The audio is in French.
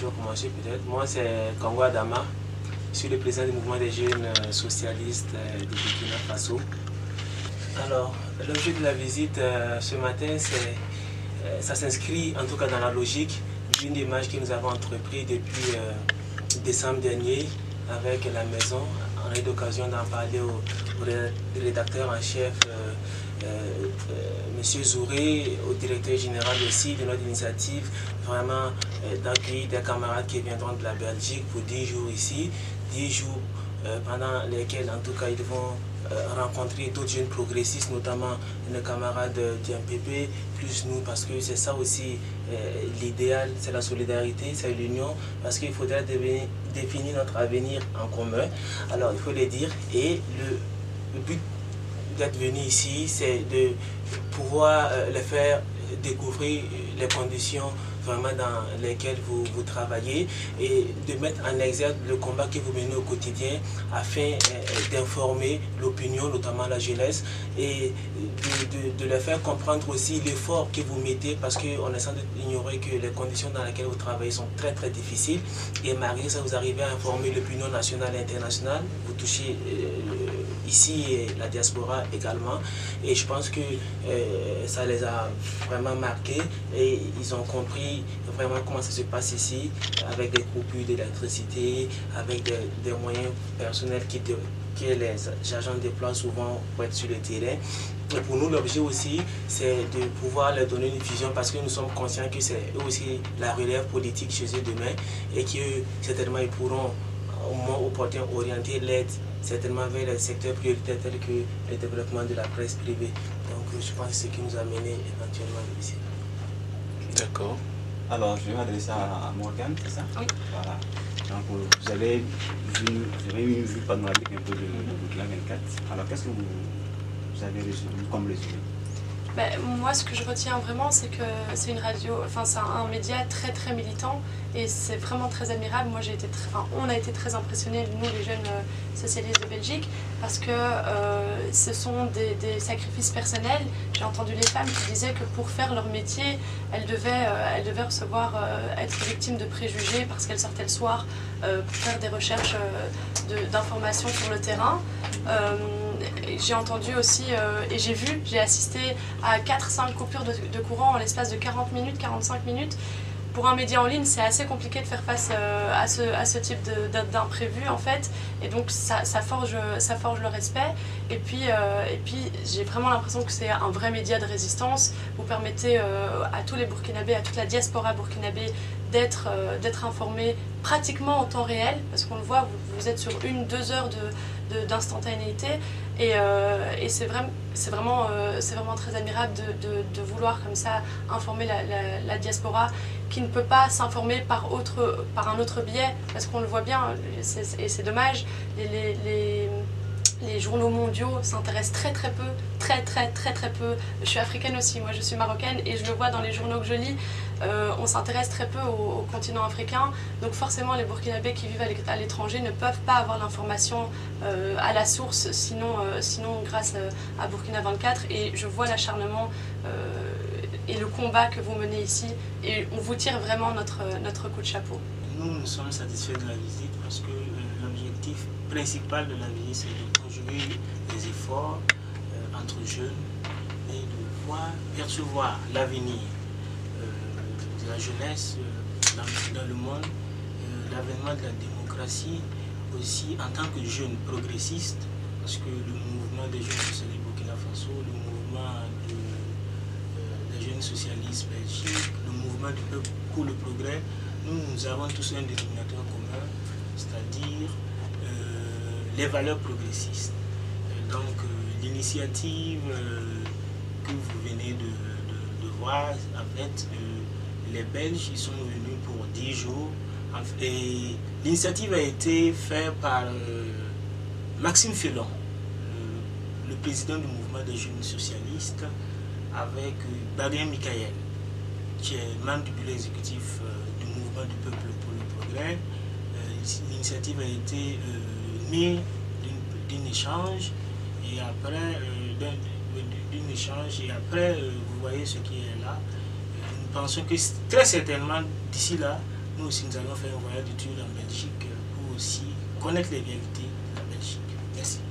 je vais commencer peut-être. Moi, c'est Kangwa Adama. Je suis le président du mouvement des jeunes euh, socialistes euh, du Burkina Faso. Alors, l'objet de la visite euh, ce matin, c'est, ça s'inscrit en tout cas dans la logique d'une démarche que nous avons entreprise depuis décembre dernier avec la maison. On a eu l'occasion d'en parler au, rédacteur en chef, M. Zouré, au directeur général aussi de notre initiative, vraiment d'accueillir des camarades qui viendront de la Belgique pour 10 jours ici, 10 jours euh, pendant lesquels en tout cas ils vont euh, rencontrer d'autres jeunes progressistes, notamment nos camarades du MPP, plus nous, parce que c'est ça aussi euh, l'idéal, c'est la solidarité, c'est l'union, parce qu'il faudrait définir notre avenir en commun. Alors il faut le dire, et le, but d'être venu ici, c'est de pouvoir les faire découvrir les conditions vraiment dans lesquels vous, travaillez et de mettre en exergue le combat que vous menez au quotidien afin euh, d'informer l'opinion, notamment la jeunesse, et de, de, leur faire comprendre aussi l'effort que vous mettez parce qu'on est sans doute ignorer que les conditions dans lesquelles vous travaillez sont très très difficiles. Et malgré ça vous arrivez à informer l'opinion nationale et internationale, vous touchez euh, ici et la diaspora également et je pense que euh, ça les a vraiment marqués et ils ont compris vraiment comment ça se passe ici, avec des coupures d'électricité, avec des, moyens personnels qui que les agents déploient souvent pour être sur le terrain. Et pour nous, l'objet aussi, c'est de pouvoir leur donner une vision parce que nous sommes conscients que c'est eux aussi la relève politique chez eux demain et que certainement ils pourront au moins opportun orienter l'aide certainement vers les secteurs prioritaires tels que le développement de la presse privée. Donc je pense que c'est ce qui nous a mené éventuellement ici. D'accord. Alors, je vais m'adresser à Morgane, c'est ça? Oui. Voilà. Donc, vous avez, vu, vous avez eu une vue panoramique un peu de, de Burkina 24. Alors, qu'est-ce que vous, vous avez résumé comme résumé ben, moi, ce que je retiens vraiment, c'est que c'est une radio, enfin, c'est un média très très militant et c'est vraiment très admirable. Moi, j'ai été on a été très impressionnés, nous, les jeunes euh, socialistes de Belgique, parce que euh, ce sont des, sacrifices personnels. J'ai entendu les femmes qui disaient que pour faire leur métier, elles devaient, euh, elles devaient recevoir, être victimes de préjugés parce qu'elles sortaient le soir pour faire des recherches d'informations sur le terrain j'ai entendu aussi et j'ai vu, j'ai assisté à 4-5 coupures de, de, courant en l'espace de 40 minutes, 45 minutes pour un média en ligne, c'est assez compliqué de faire face euh, à, ce, type d'imprévu en fait. Et donc ça, forge, ça forge le respect. Et puis, euh, puis j'ai vraiment l'impression que c'est un vrai média de résistance. Vous permettez euh, à tous les Burkinabés, à toute la diaspora burkinabé d'être d'être informés pratiquement en temps réel. Parce qu'on le voit, vous, êtes sur une, deux heures d'instantanéité. Et, et c'est vraiment, très admirable de, vouloir comme ça informer la, diaspora qui ne peut pas s'informer par, par un autre biais, parce qu'on le voit bien, et c'est dommage, journaux mondiaux s'intéressent très très peu, très très très très peu. Je suis africaine aussi, moi je suis marocaine, et je le vois dans les journaux que je lis, euh, on s'intéresse très peu au, continent africain, donc forcément les Burkinabés qui vivent à l'étranger ne peuvent pas avoir l'information euh, à la source, sinon, euh, sinon grâce à Burkina 24, et je vois l'acharnement et le combat que vous menez ici. Et on vous tire vraiment notre, notre coup de chapeau. Nous, nous sommes satisfaits de la visite parce que euh, l'objectif principal de la visite, c'est de conjuguer les efforts euh, entre jeunes et de pouvoir percevoir l'avenir euh, de la jeunesse dans, le monde, l'avènement de la démocratie aussi en tant que jeune progressiste, parce que le mouvement des jeunes socialistes Burkina Faso, le mouvement de jeunes socialistes belgiques, le mouvement du peuple pour le progrès, nous, avons tous un dénominateur commun, c'est-à-dire euh, les valeurs progressistes. donc euh, l'initiative euh, que vous venez de, voir, en fait, les Belges, ils sont venus pour 10 jours. Et l'initiative a été faite par Maxime Félon, le président du mouvement des jeunes socialistes, avec euh, Badien Mikael, qui est membre du bureau exécutif euh, du du peuple pour le progrès. Euh, l'initiative a été née d'un échange et après d'un échange et après vous voyez ce qui est là. Nous pensons que très certainement d'ici là, nous aussi nous allons faire un voyage d'études en Belgique pour aussi connaître les vérités de la Belgique. Merci.